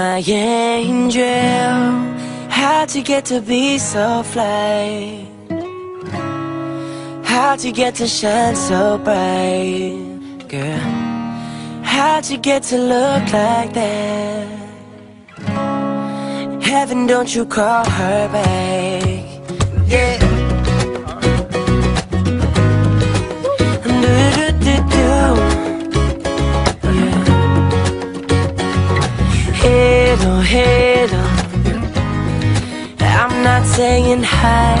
My angel, how'd you get to be so fly? How'd you get to shine so bright, girl? How'd you get to look like that? Heaven, don't you call her back? Yeah. Saying hi,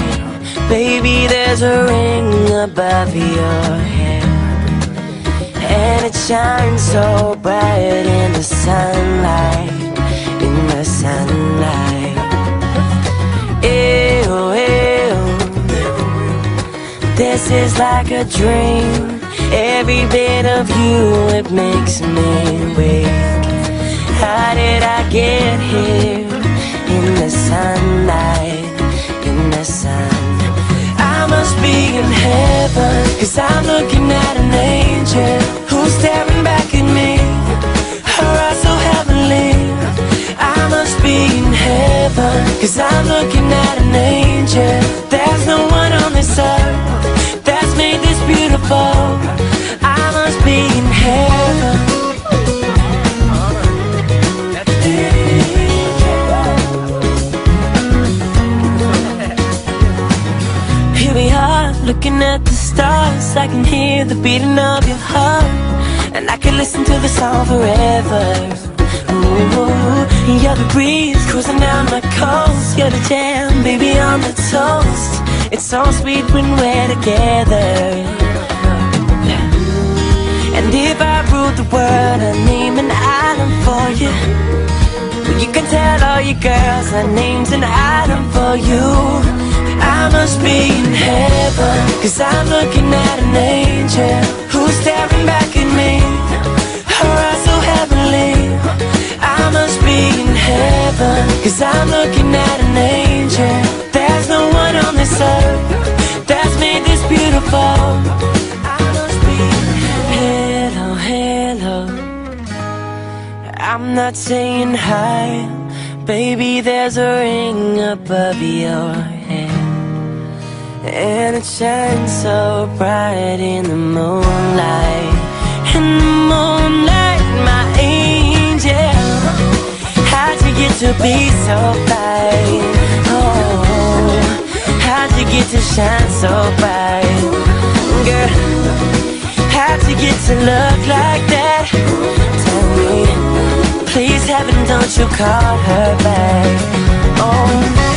baby. There's a ring above your head, and it shines so bright in the sunlight, in the sunlight. Ew, ew. This is like a dream. Every bit of you, it makes me weak. How did I get here? Cause I'm looking at an angel. There's no one on this earth that's made this beautiful. I must be in heaven. Here we are, looking at the stars. I can hear the beating of your heart, and I can listen to the song forever. Ooh, you're the breeze cruising down my coast. You're the jam, baby, on the toast. It's so sweet when we're together. And if I ruled the world, I'd name an island for you. You can tell all your girls our name's an item for you. I must be in heaven, cause I'm looking at an angel who's staring cause I'm looking at an angel. There's no one on this earth that's made this beautiful. I must be hello, hello. I'm not saying hi, baby. There's a ring above your head, and it shines so bright in the moonlight. In the moonlight, to be so fine? Oh, how'd you get to shine so bright, girl? How'd you get to look like that? Tell me, please heaven, don't you call her back? Oh.